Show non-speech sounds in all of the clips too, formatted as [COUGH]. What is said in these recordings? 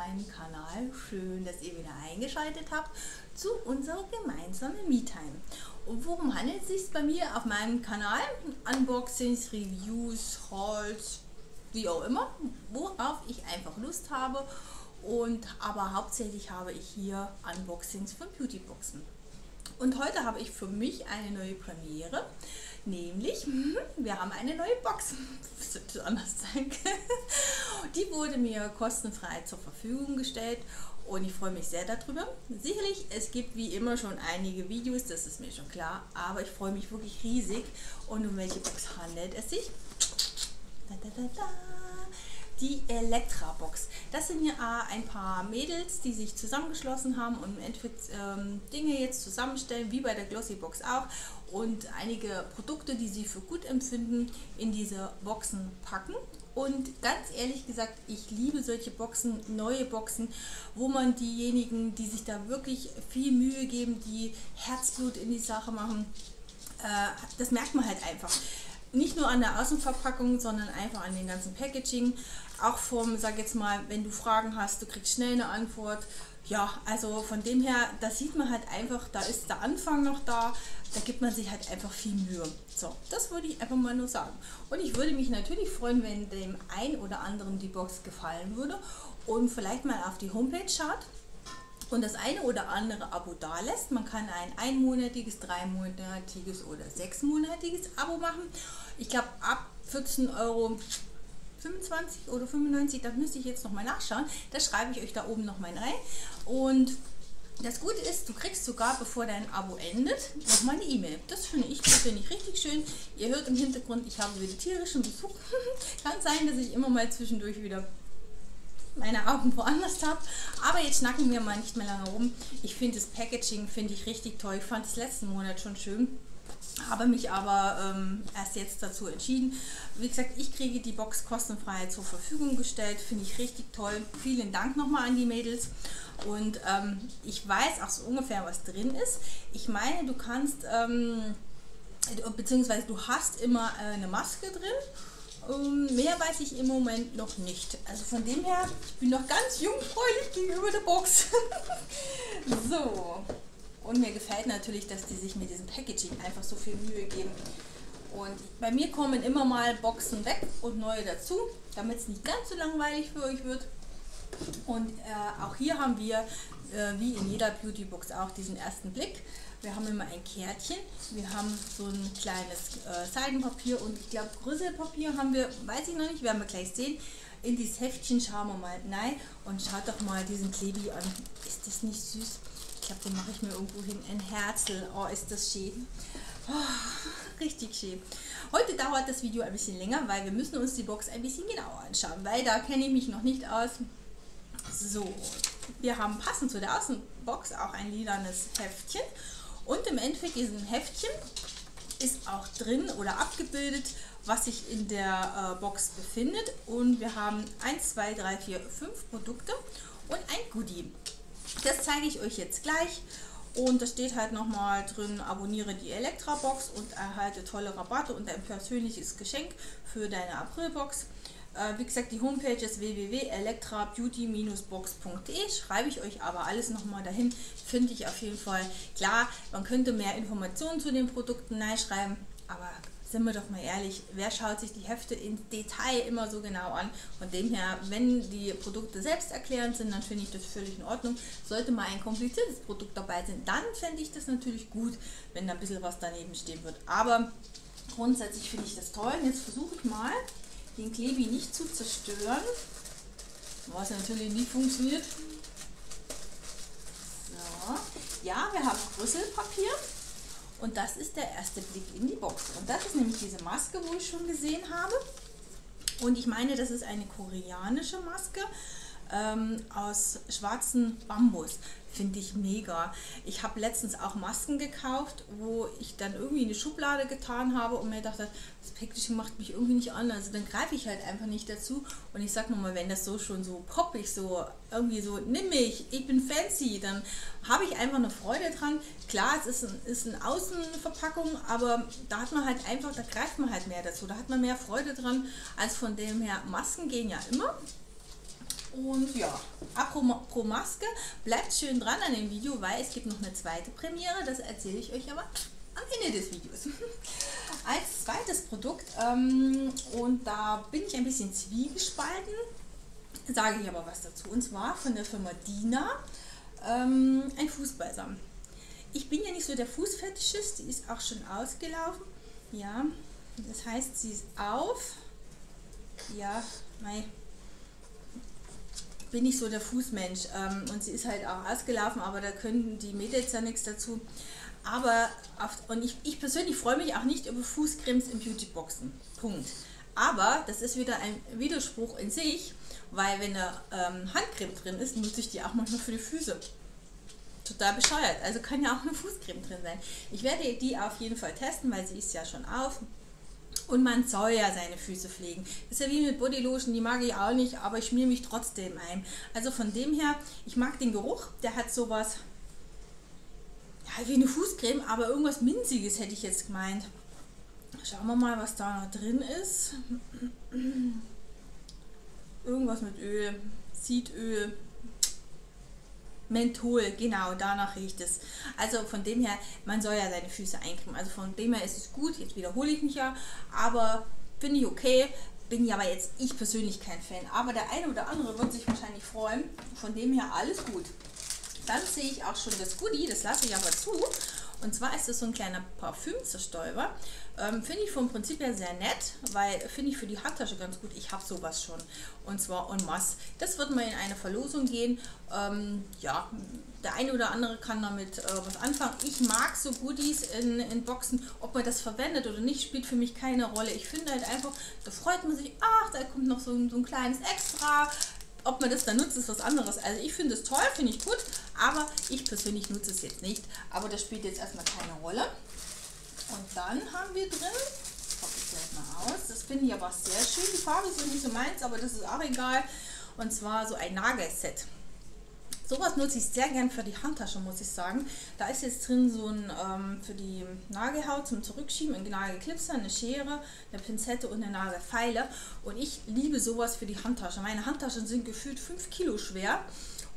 meinen Kanal. Schön, dass ihr wieder eingeschaltet habt zu unserer gemeinsamen Me-Time. Und worum handelt es sich bei mir auf meinem Kanal? Unboxings, Reviews, Hauls, wie auch immer, worauf ich einfach Lust habe. Und aber hauptsächlich habe ich hier Unboxings von Beautyboxen. Und heute habe ich für mich eine neue Premiere. Nämlich, mhm, wir haben eine neue Box. [LAUGHS] Anders sein? Die wurde mir kostenfrei zur Verfügung gestellt und ich freue mich sehr darüber. Sicherlich, es gibt wie immer schon einige Videos, das ist mir schon klar, aber ich freue mich wirklich riesig. Und um welche Box handelt es sich? Da, da, da, die Elektra-Box. Das sind ja ein paar Mädels, die sich zusammengeschlossen haben und im Endeffekt ähm, Dinge jetzt zusammenstellen, wie bei der Glossy Box auch und einige Produkte, die sie für gut empfinden, in diese Boxen packen. Und ganz ehrlich gesagt, ich liebe solche Boxen, neue Boxen, wo man diejenigen, die sich da wirklich viel Mühe geben, die Herzblut in die Sache machen, äh, das merkt man halt einfach nicht nur an der Außenverpackung, sondern einfach an den ganzen Packaging. Auch vom, sag jetzt mal, wenn du Fragen hast, du kriegst schnell eine Antwort. Ja, also von dem her, da sieht man halt einfach, da ist der Anfang noch da, da gibt man sich halt einfach viel Mühe. So, das würde ich einfach mal nur sagen. Und ich würde mich natürlich freuen, wenn dem ein oder anderen die Box gefallen würde und vielleicht mal auf die Homepage schaut und das eine oder andere Abo da lässt. Man kann ein einmonatiges, dreimonatiges oder sechsmonatiges Abo machen. Ich glaube ab 14 Euro 25 oder 95, da müsste ich jetzt nochmal nachschauen. Das schreibe ich euch da oben nochmal rein. Und das Gute ist, du kriegst sogar, bevor dein Abo endet, nochmal eine E-Mail. Das finde ich persönlich richtig schön. Ihr hört im Hintergrund, ich habe wieder tierischen Besuch. [LAUGHS] Kann sein, dass ich immer mal zwischendurch wieder meine Augen woanders habe. Aber jetzt schnacken wir mal nicht mehr lange rum. Ich finde das Packaging finde ich richtig toll. Ich fand es letzten Monat schon schön. Habe mich aber ähm, erst jetzt dazu entschieden. Wie gesagt, ich kriege die Box kostenfrei zur Verfügung gestellt. Finde ich richtig toll. Vielen Dank nochmal an die Mädels. Und ähm, ich weiß auch so ungefähr, was drin ist. Ich meine, du kannst, ähm, beziehungsweise du hast immer äh, eine Maske drin ähm, mehr weiß ich im Moment noch nicht. Also von dem her, ich bin noch ganz jungfräulich gegenüber der Box. [LAUGHS] so. Und mir gefällt natürlich, dass die sich mit diesem Packaging einfach so viel Mühe geben. Und bei mir kommen immer mal Boxen weg und neue dazu, damit es nicht ganz so langweilig für euch wird. Und äh, auch hier haben wir, äh, wie in jeder Beauty-Box, auch diesen ersten Blick. Wir haben immer ein Kärtchen, wir haben so ein kleines äh, Seidenpapier und ich glaube Grüsselpapier haben wir, weiß ich noch nicht, werden wir gleich sehen. In dieses Heftchen schauen wir mal nein und schaut doch mal diesen Klebi an. Ist das nicht süß? Ich den mache ich mir irgendwo hin. Ein Herzl. Oh, ist das schön. Oh, richtig schön. Heute dauert das Video ein bisschen länger, weil wir müssen uns die Box ein bisschen genauer anschauen, weil da kenne ich mich noch nicht aus. So, wir haben passend zu der Außenbox auch ein lilanes Heftchen und im Endeffekt in diesem Heftchen ist auch drin oder abgebildet, was sich in der äh, Box befindet. Und wir haben 1, 2, 3, 4, 5 Produkte und ein Goodie. Das zeige ich euch jetzt gleich. Und da steht halt nochmal drin, abonniere die Elektra-Box und erhalte tolle Rabatte und ein persönliches Geschenk für deine April-Box. Äh, wie gesagt, die Homepage ist www.elektrabeauty-box.de. Schreibe ich euch aber alles nochmal dahin. Finde ich auf jeden Fall klar. Man könnte mehr Informationen zu den Produkten schreiben, aber sind wir doch mal ehrlich, wer schaut sich die Hefte im Detail immer so genau an? Von dem her, wenn die Produkte selbst erklärend sind, dann finde ich das völlig in Ordnung. Sollte mal ein kompliziertes Produkt dabei sein, dann fände ich das natürlich gut, wenn da ein bisschen was daneben stehen wird. Aber grundsätzlich finde ich das toll. Und jetzt versuche ich mal, den Klebi nicht zu zerstören, was natürlich nie funktioniert. So. Ja, wir haben Rüsselpapier und das ist der erste Blick in die Box. Und das ist nämlich diese Maske, wo ich schon gesehen habe. Und ich meine, das ist eine koreanische Maske ähm, aus schwarzen Bambus. Finde ich mega. Ich habe letztens auch Masken gekauft, wo ich dann irgendwie in die Schublade getan habe und mir dachte, das Packaging macht mich irgendwie nicht an. Also dann greife ich halt einfach nicht dazu. Und ich sag nochmal, wenn das so schon so poppig, so irgendwie so, nimm mich, ich bin fancy, dann habe ich einfach eine Freude dran. Klar, es ist, ein, ist eine Außenverpackung, aber da hat man halt einfach, da greift man halt mehr dazu. Da hat man mehr Freude dran, als von dem her. Masken gehen ja immer. Und ja, apropos Maske, bleibt schön dran an dem Video, weil es gibt noch eine zweite Premiere, das erzähle ich euch aber am Ende des Videos. [LAUGHS] Als zweites Produkt, ähm, und da bin ich ein bisschen zwiegespalten, sage ich aber was dazu. Und zwar von der Firma Dina, ähm, ein Fußbalsam. Ich bin ja nicht so der Fußfetischist, die ist auch schon ausgelaufen. Ja, das heißt, sie ist auf. Ja, mei, bin ich so der Fußmensch ähm, und sie ist halt auch ausgelaufen, aber da können die Mädels ja nichts dazu. Aber, auf, und ich, ich persönlich freue mich auch nicht über Fußcremes in Beautyboxen. Punkt. Aber das ist wieder ein Widerspruch in sich, weil wenn da ähm, Handcreme drin ist, nutze ich die auch manchmal für die Füße. Total bescheuert. Also kann ja auch eine Fußcreme drin sein. Ich werde die auf jeden Fall testen, weil sie ist ja schon auf. Und man soll ja seine Füße pflegen. Ist ja wie mit Bodylotion, die mag ich auch nicht, aber ich schmier mich trotzdem ein. Also von dem her, ich mag den Geruch, der hat sowas, ja, wie eine Fußcreme, aber irgendwas Minziges hätte ich jetzt gemeint. Schauen wir mal, was da noch drin ist. [CLEARS THROAT] Irgendwas mit Öl, Seedöl, Menthol, genau, danach riecht es. Also von dem her, man soll ja seine Füße eincremen. Also von dem her ist es gut, jetzt wiederhole ich mich ja, aber finde ich okay. Bin ja aber jetzt ich persönlich kein Fan. Aber der eine oder andere wird sich wahrscheinlich freuen. Von dem her alles gut. Dann sehe ich auch schon das Goodie, das lasse ich aber zu. Und zwar ist es so ein kleiner Parfümzerstäuber. Ähm, finde ich vom Prinzip her sehr nett, weil finde ich für die Handtasche ganz gut. Ich habe sowas schon und zwar en masse. Das wird mal in eine Verlosung gehen. Ähm, ja, der eine oder andere kann damit äh, was anfangen. Ich mag so Goodies in, in Boxen. Ob man das verwendet oder nicht, spielt für mich keine Rolle. Ich finde halt einfach, da freut man sich, ach, da kommt noch so so ein kleines Extra ob man das dann nutzt, ist was anderes. Also ich finde es toll, finde ich gut, aber ich persönlich nutze es jetzt nicht. Aber das spielt jetzt erstmal keine Rolle. Und dann haben wir drin, packe ich gleich mal aus, das finde ich aber sehr schön. Die Farbe ist nicht so meins, aber das ist auch egal. Und zwar so ein Nagelset. Sowas nutze ich sehr gern für die Handtasche, muss ich sagen. Da ist jetzt drin so ein ähm, für die Nagelhaut zum Zurückschieben, ein Nagelklipser, eine Schere, eine Pinzette und eine Nagelfeile. Und ich liebe sowas für die Handtasche. Meine Handtaschen sind gefühlt 5 Kilo schwer.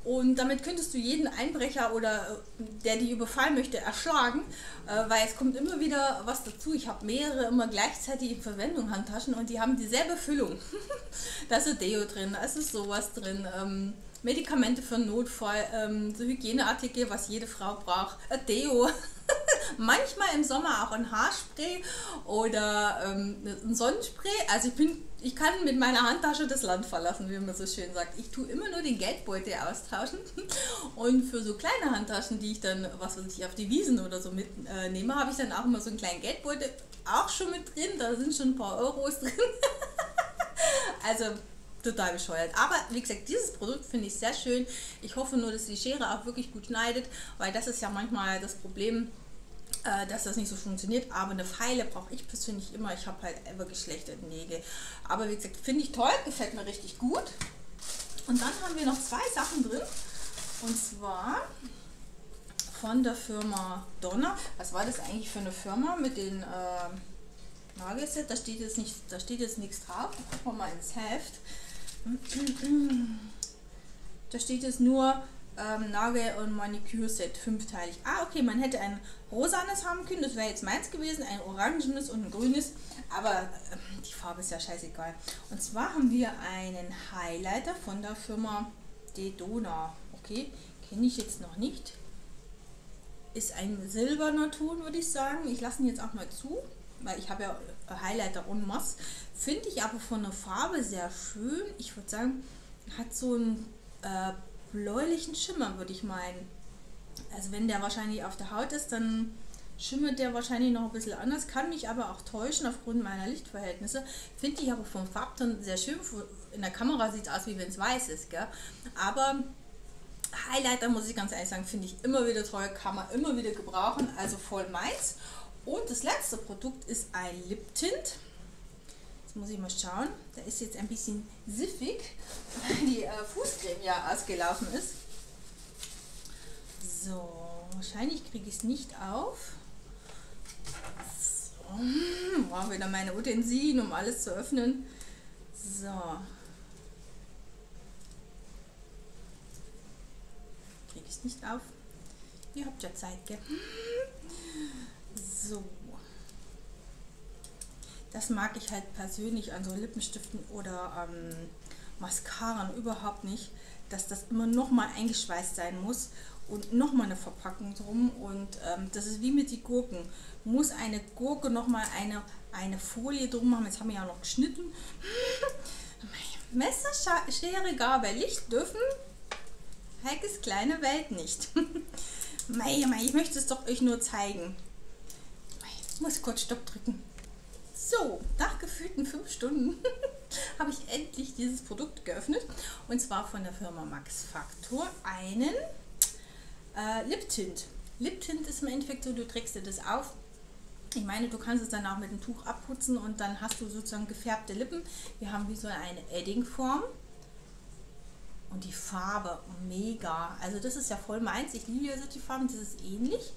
Und damit könntest du jeden Einbrecher oder äh, der die überfallen möchte, erschlagen, äh, weil es kommt immer wieder was dazu. Ich habe mehrere immer gleichzeitig in Verwendung Handtaschen und die haben dieselbe Füllung. [LAUGHS] da ist Deo drin, da ist sowas drin. Ähm, Medikamente für Notfall, ähm, so Hygieneartikel, was jede Frau braucht, ein Deo, [LAUGHS] [LAUGHS] manchmal im Sommer auch ein Haarspray oder ähm, ein Sonnenspray. Also ich bin, ich kann mit meiner Handtasche das Land verlassen, wie man so schön sagt. Ich tue immer nur den Geldbeutel austauschen [LAUGHS] und für so kleine Handtaschen, die ich dann, was weiß ich, auf die Wiesen oder so mitnehme, äh, habe ich dann auch immer so einen kleinen Geldbeutel auch schon mit drin. Da sind schon ein paar Euros drin. [LAUGHS] also total bescheuert. Aber wie gesagt, dieses Produkt finde ich sehr schön. Ich hoffe nur, dass die Schere auch wirklich gut schneidet, weil das ist ja manchmal das Problem, äh, dass das nicht so funktioniert. Aber eine Pfeile brauche ich persönlich immer. Ich habe halt wirklich schlechte Nägel. Aber wie gesagt, finde ich toll, gefällt mir richtig gut. Und dann haben wir noch zwei Sachen drin. Und zwar von der Firma Donner. Was war das eigentlich für eine Firma mit den äh, Nagelset? Da steht jetzt nicht, da steht jetzt nichts drauf. Gucken wir mal ins Heft. [CLEARS THROAT] Da steht es nur ähm, Nagel- und Manikürset, fünfteilig. Ah, okay, man hätte ein rosanes haben können, das wäre jetzt meins gewesen, ein orangenes und ein grünes, aber äh, die Farbe ist ja scheißegal. Und zwar haben wir einen Highlighter von der Firma Dedona. Okay, kenne ich jetzt noch nicht. Ist ein silberner Ton, würde ich sagen. Ich lasse ihn jetzt auch mal zu weil ich habe ja Highlighter und Moss. Finde ich aber von der Farbe sehr schön. Ich würde sagen, hat so einen äh, bläulichen Schimmer, würde ich meinen. Also wenn der wahrscheinlich auf der Haut ist, dann schimmert der wahrscheinlich noch ein bisschen anders, kann mich aber auch täuschen aufgrund meiner Lichtverhältnisse. Finde ich aber vom Farbton sehr schön. In der Kamera sieht es aus, wie wenn es weiß ist. Gell? Aber Highlighter, muss ich ganz ehrlich sagen, finde ich immer wieder toll, kann man immer wieder gebrauchen. Also voll meins. Und das letzte Produkt ist ein Liptint. Jetzt muss ich mal schauen. Der ist jetzt ein bisschen siffig, weil die äh, Fußcreme ja ausgelaufen ist. So, wahrscheinlich kriege ich es nicht auf. So, brauche wieder meine Utensilien, um alles zu öffnen. So. kriege ich es nicht auf. Ihr habt ja Zeit, gell? So. Das mag ich halt persönlich an so Lippenstiften oder ähm, Mascaren überhaupt nicht, dass das immer nochmal eingeschweißt sein muss und nochmal eine Verpackung drum. Und ähm, das ist wie mit den Gurken. Muss eine Gurke nochmal eine, eine Folie drum machen. Jetzt haben wir ja noch geschnitten. [LAUGHS] Messer, Schere, Gabel, Licht dürfen Heikes kleine Welt nicht. [LAUGHS] mei, mei, ich möchte es doch euch nur zeigen. Ich muss kurz Stopp drücken. So, nach gefühlten fünf Stunden [LAUGHS] habe ich endlich dieses Produkt geöffnet. Und zwar von der Firma Max Factor einen äh, Lip Tint. Lip Tint ist im Endeffekt so, du trägst dir das auf. Ich meine, du kannst es dann auch mit dem Tuch abputzen und dann hast du sozusagen gefärbte Lippen. Wir haben wie so eine Edding-Form. Und die Farbe, mega. Also das ist ja voll meins. Ich liebe ja solche Farben, das ist ähnlich.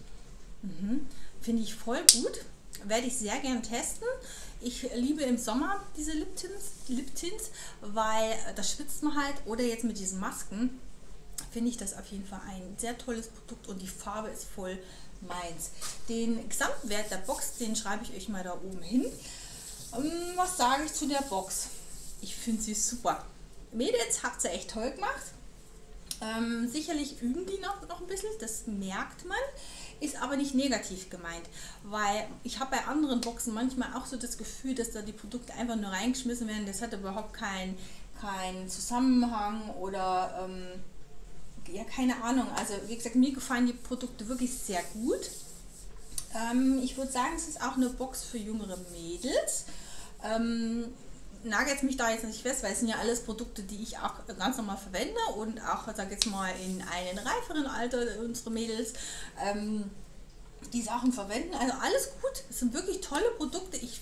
Mhm. Finde ich voll gut. Werde ich sehr gern testen. Ich liebe im Sommer diese Lip Tints, Lip Tints weil das schwitzt man halt. Oder jetzt mit diesen Masken finde ich das auf jeden Fall ein sehr tolles Produkt und die Farbe ist voll meins. Den Gesamtwert der Box, den schreibe ich euch mal da oben hin. Ähm, was sage ich zu der Box? Ich finde sie super. Mädels habt ihr echt toll gemacht. Ähm, sicherlich üben die noch, noch ein bisschen, das merkt man, ist aber nicht negativ gemeint, weil ich habe bei anderen Boxen manchmal auch so das Gefühl, dass da die Produkte einfach nur reingeschmissen werden, das hat überhaupt keinen kein Zusammenhang oder ähm, ja, keine Ahnung. Also wie gesagt, mir gefallen die Produkte wirklich sehr gut. Ähm, ich würde sagen, es ist auch eine Box für jüngere Mädels. Ähm, nagelt mich da jetzt nicht fest, weil es sind ja alles Produkte, die ich auch ganz normal verwende und auch, sag jetzt mal, in einem reiferen Alter unsere Mädels ähm, die Sachen verwenden. Also alles gut. Es sind wirklich tolle Produkte. Ich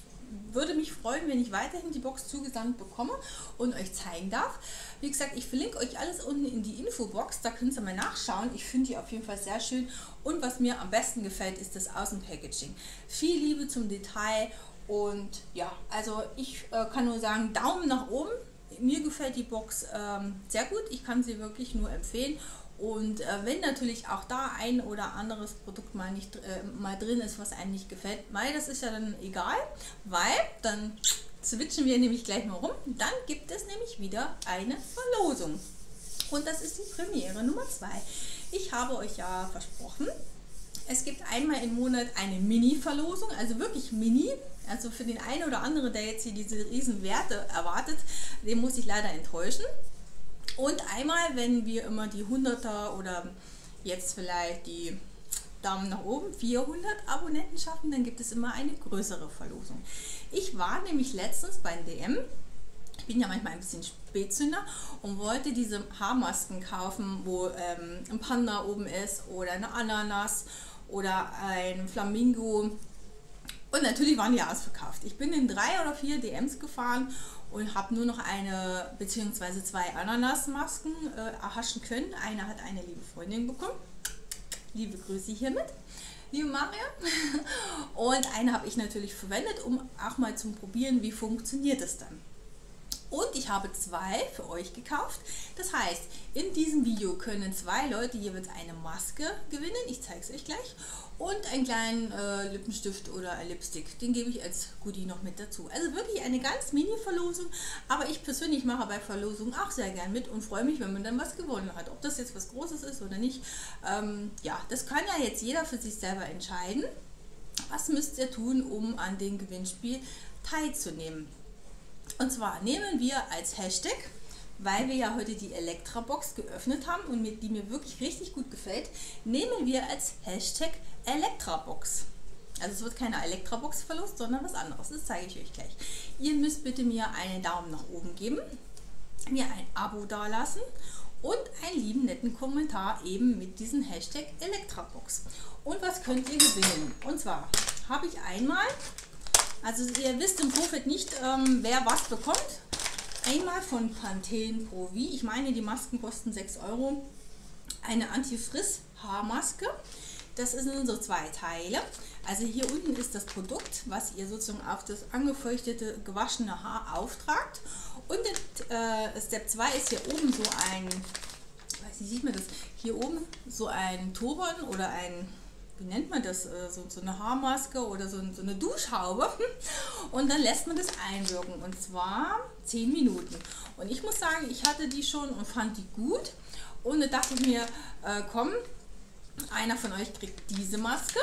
würde mich freuen, wenn ich weiterhin die Box zugesandt bekomme und euch zeigen darf. Wie gesagt, ich verlinke euch alles unten in die Infobox, da könnt ihr mal nachschauen. Ich finde die auf jeden Fall sehr schön und was mir am besten gefällt, ist das Außenpackaging. Viel Liebe zum Detail und ja, also ich äh, kann nur sagen, Daumen nach oben. Mir gefällt die Box ähm, sehr gut. Ich kann sie wirklich nur empfehlen. Und äh, wenn natürlich auch da ein oder anderes Produkt mal nicht äh, mal drin ist, was einem nicht gefällt, weil das ist ja dann egal, weil dann switchen wir nämlich gleich mal rum. Dann gibt es nämlich wieder eine Verlosung. Und das ist die Premiere Nummer 2. Ich habe euch ja versprochen, einmal im Monat eine Mini-Verlosung, also wirklich Mini. Also für den einen oder anderen, der jetzt hier diese riesen Werte erwartet, den muss ich leider enttäuschen. Und einmal, wenn wir immer die 100er oder jetzt vielleicht die Daumen nach oben 400 Abonnenten schaffen, dann gibt es immer eine größere Verlosung. Ich war nämlich letztens beim DM. Ich bin ja manchmal ein bisschen Spätzünder und wollte diese Haarmasken kaufen, wo ähm, ein Panda oben ist oder eine Ananas oder ein Flamingo. Und natürlich waren die ausverkauft. Ich bin in drei oder vier DMs gefahren und habe nur noch eine bzw. zwei Ananasmasken äh, erhaschen können. Eine hat eine liebe Freundin bekommen. Liebe Grüße hiermit, liebe Maria. [LAUGHS] Und eine habe ich natürlich verwendet, um auch mal zu probieren, wie funktioniert es dann. Und ich habe zwei für euch gekauft. Das heißt, in diesem Video können zwei Leute jeweils eine Maske gewinnen. Ich zeige es euch gleich und einen kleinen äh, Lippenstift oder Lipstick. Den gebe ich als Goodie noch mit dazu. Also wirklich eine ganz Mini-Verlosung, aber ich persönlich mache bei Verlosungen auch sehr gern mit und freue mich, wenn man dann was gewonnen hat. Ob das jetzt was Großes ist oder nicht, ähm, ja, das kann ja jetzt jeder für sich selber entscheiden. Was müsst ihr tun, um an dem Gewinnspiel teilzunehmen? Und zwar nehmen wir als Hashtag weil wir ja heute die Elektra-Box geöffnet haben und die mir wirklich richtig gut gefällt, nehmen wir als Hashtag Elektrabox. Also es wird keine Elektrabox-Verlust, sondern was anderes. Das zeige ich euch gleich. Ihr müsst bitte mir einen Daumen nach oben geben, mir ein Abo dalassen und einen lieben netten Kommentar eben mit diesem Hashtag Elektrabox. Und was könnt ihr gewinnen? Und zwar habe ich einmal, also ihr wisst im Vorfeld nicht, ähm, wer was bekommt. Einmal von Pantene Pro V. Ich meine, die Masken kosten 6 Euro. Eine Antifriss-Haarmaske. Das sind so zwei Teile. Also hier unten ist das Produkt, was ihr sozusagen auf das angefeuchtete, gewaschene Haar auftragt. Und äh, Step 2 ist hier oben so ein weiß nicht, sieht man das, hier oben so ein Turban oder ein, wie nennt man das, äh, so, so eine Haarmaske oder so, so eine Duschhaube [LAUGHS] und dann lässt man das einwirken und zwar 10 Minuten. Und ich muss sagen, ich hatte die schon und fand die gut und da dachte ich mir, äh, komm, einer von euch kriegt diese Maske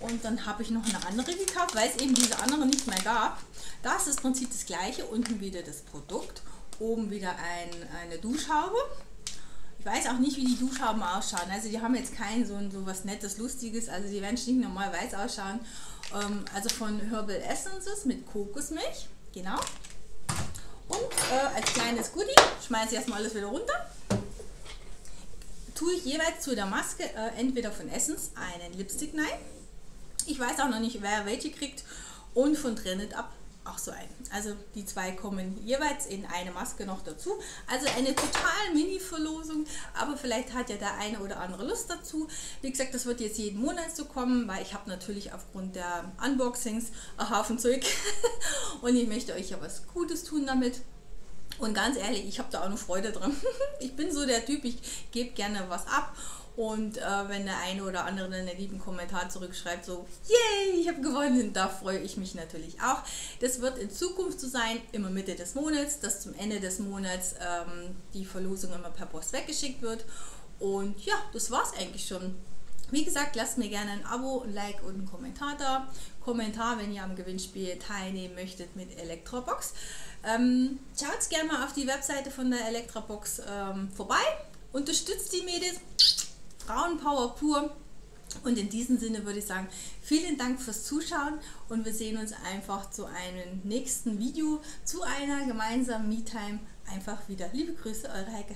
und dann habe ich noch eine andere gekauft, weil es eben diese andere nicht mehr gab. Da ist das Prinzip das gleiche, unten wieder das Produkt, oben wieder ein, eine Duschhaube. Weiß auch nicht, wie die Duschhauben ausschauen. Also die haben jetzt kein so, so was Nettes, Lustiges. Also die werden nicht normal weiß ausschauen. Ähm, also von Herbal Essences mit Kokosmilch. Genau. Und äh, als kleines Goodie schmeiße ich erstmal alles wieder runter. Tue ich jeweils zu der Maske äh, entweder von Essence einen Lipstick rein ich weiß auch noch nicht, wer welche kriegt. Und von Trennet ab auch so ein. Also die zwei kommen jeweils in eine Maske noch dazu. Also eine total Mini-Verlosung, aber vielleicht hat ja der eine oder andere Lust dazu. Wie gesagt, das wird jetzt jeden Monat so kommen, weil ich habe natürlich aufgrund der Unboxings einen Haufen Zeug [LAUGHS] und ich möchte euch ja was Gutes tun damit. Und ganz ehrlich, ich habe da auch eine Freude dran. [LAUGHS] ich bin so der Typ, ich gebe gerne was ab und äh, wenn der eine oder andere einen lieben Kommentar zurückschreibt, so, yay, ich habe gewonnen, da freue ich mich natürlich auch. Das wird in Zukunft so sein, immer Mitte des Monats, dass zum Ende des Monats ähm, die Verlosung immer per Post weggeschickt wird. Und ja, das war es eigentlich schon. Wie gesagt, lasst mir gerne ein Abo, ein Like und einen Kommentar da. Kommentar, wenn ihr am Gewinnspiel teilnehmen möchtet mit Elektrobox. Ähm, schaut gerne mal auf die Webseite von der Elektrobox ähm, vorbei. Unterstützt die Mädels Frauenpower pur. Und in diesem Sinne würde ich sagen, vielen Dank fürs Zuschauen und wir sehen uns einfach zu einem nächsten Video, zu einer gemeinsamen Me-Time einfach wieder. Liebe Grüße, eure Heike.